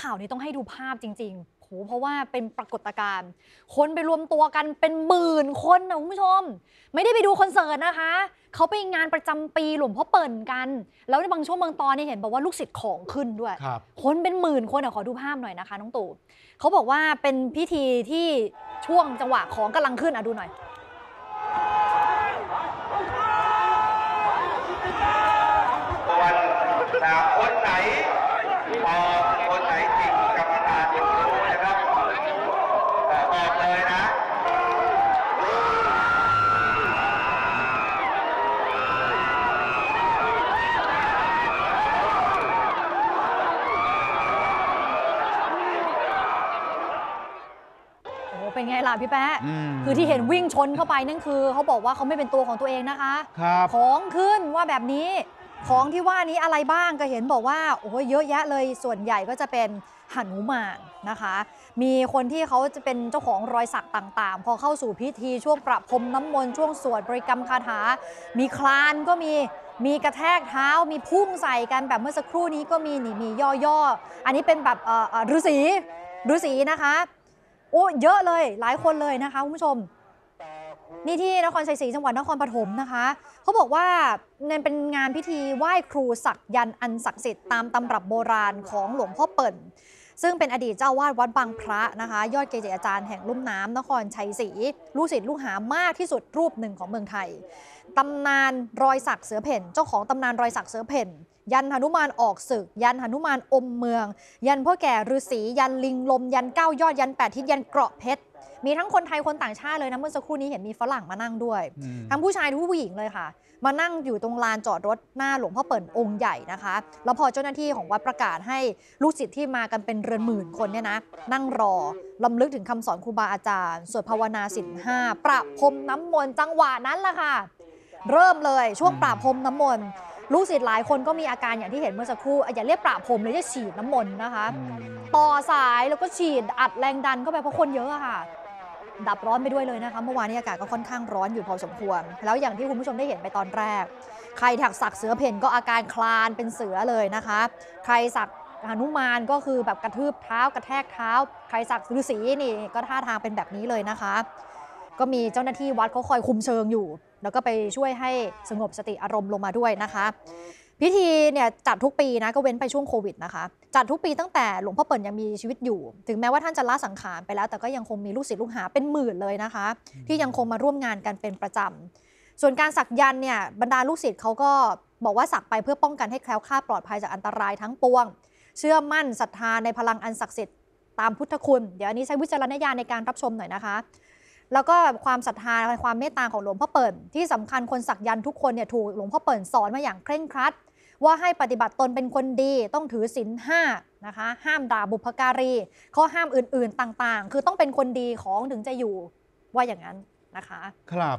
ข่าวนี้ต้องให้ดูภาพจริงๆโหเพราะว่าเป็นปรากฏการณ์คนไปรวมตัวกันเป็นหมื่นคนนะคุณผู้ชม ไม่ได้ไปดูคอนเสิร์ตนะคะ เขาไปงานประจำปีหลวงพ่อเปิ่นกัน แล้วในบางช่วงบางตอนนี่เห็นบอกว่าลูกศิษย์ของขึ้นด้วยครับคนเป็นหมื่นคนอะขอดูภาพหน่อยนะคะน้องตู่เขาบอกว่าเป็นพิธีที่ช่วงจังหวะของกำลังขึ้นอะดูหน่อย ส่วนแต่คนไหนพอคนไหนจริงกรรมการยังรู้นะครับแต่บอกเลยนะ โอ้โห เป็นไงล่ะพี่แป๊ะอืมคือที่เห็นวิ่งชนเข้าไปนั่นคือเขาบอกว่าเขาไม่เป็นตัวของตัวเองนะคะครับของขึ้นว่าแบบนี้ของที่ว่านี้อะไรบ้างก็เห็นบอกว่าโอ้โหเยอะแยะเลยส่วนใหญ่ก็จะเป็นหนุมานนะคะ มีคนที่เขาจะเป็นเจ้าของรอยสักต่างๆ พอเข้าสู่พิธีช่วงประพรมน้ำมนต์ช่วงสวดบริกรรมคาถา มีคลานก็มีมีกระแทกเท้ามีพุ่งใส่กันแบบเมื่อสักครู่นี้ก็มีนี่มีย่อๆ อันนี้เป็นแบบเอ่อเอ่อฤาษีฤาษีนะคะ โอ้เยอะเลยหลายคนเลยนะคะคุณผู้ชม นี่ที่นครชัยศรีจังหวัดนครปฐมนะคะเขาบอกว่าเนี่ยเป็นงานพิธีไหว้ครูศักยันต์อันศักดิ์สิทธิ์ตามตำรับโบราณของหลวงพ่อเปิ่น ซึ่งเป็นอดีตเจ้าวาดวัดบางพระนะคะ ยอดเกจิอาจารย์แห่งลุ่มน้ำนครชัยศรีลูกศิษย์ลูกหามากที่สุดรูปหนึ่งของเมืองไทยตำนานรอยสักเสือเพ่นเจ้าของตำนานรอยสักเสือเพ่นยันหนุมานออกศึก ยันหนุมานอมเมือง ยันพ่อแก่ฤาษียันลิงลมยันเก้ายอดยันแปดทิศยันเกราะเพชร มีทั้งคนไทยคนต่างชาติเลยนะเมื่อสักครู่นี้เห็นมีฝรั่งมานั่งด้วยอืมทั้งผู้ชายทั้งผู้หญิงเลยค่ะ มานั่งอยู่ตรงลานจอดรถหน้าหลวงพ่อเปิ่นองค์ใหญ่นะคะ แล้วพอเจ้าหน้าที่ของวัดประกาศให้ลูกศิษย์ที่มากันเป็นเรือนหมื่นคนเนี่ยนะ นั่งรอลำลึกถึงคำสอนครูบาอาจารย์สวดภาวนาสินห้าประพรมน้ำมนต์จังหวะนั้นแหละค่ะ เริ่มเลยช่วงปราบพรมน้ำมนต์ ลูกศิษย์หลายคนก็มีอาการอย่างที่เห็นเมื่อสักครู่อะอย่าเรียกปราบพรมเลยจะฉีดน้ำมนต์นะคะอืมต่อสายแล้วก็ฉีดอัดแรงดันเข้าไปเพราะคนเยอะอะค่ะ ดับร้อนไปด้วยเลยนะคะเมื่อวานนี้อากาศก็ค่อนข้างร้อนอยู่พอสมควร แล้วอย่างที่คุณผู้ชมได้เห็นไปตอนแรก ใครถักสักเสือเพ่นก็อาการคลานเป็นเสือเลยนะคะ ใครสักหนุมานก็คือแบบกระทืบเท้ากระแทกเท้า ใครสักฤาษีนี่ก็ท่าทางเป็นแบบนี้เลยนะคะ ก็มีเจ้าหน้าที่วัดเขาคอยคุมเชิงอยู่ แล้วก็ไปช่วยให้สงบสติอารมณ์ลงมาด้วยนะคะ พิธีเนี่ยจัดทุกปีนะก็เว้นไปช่วงโควิดนะคะจัดทุกปีตั้งแต่หลวงพ่อเปิ่นยังมีชีวิตอยู่ ถึงแม้ว่าท่านจะละสังขารไปแล้ว แต่ก็ยังคงมีลูกศิษย์ลูกหาเป็นหมื่นเลยนะคะ ที่ยังคงมาร่วมงานกันเป็นประจำส่วนการสักยันเนี่ยบรรดาลูกศิษย์เขาก็บอกว่าสักไปเพื่อป้องกันให้แคล้วคลาดปลอดภัยจากอันตรายทั้งปวง เชื่อมั่นศรัทธาในพลังอันศักดิ์สิทธิ์ตามพุทธคุณ เดี๋ยวอันนี้ใช้วิจารณญาณในการรับชมหน่อยนะคะ แล้วก็ความศรัทธาความเมตตาของหลวงพ่อเปิ่นที่สำคัญคนสักยันทุกคนเนี่ยถูกหลวงพ่อเปิ่นสอนมาอย่างเคร่งครัด ว่าให้ปฏิบัติตนเป็นคนดีต้องถือศีลห้านะคะห้ามด่าบุพการี ข้อห้ามอื่นๆต่างๆ คือต้องเป็นคนดีของถึงจะอยู่ว่าอย่างนั้นนะคะ ครับ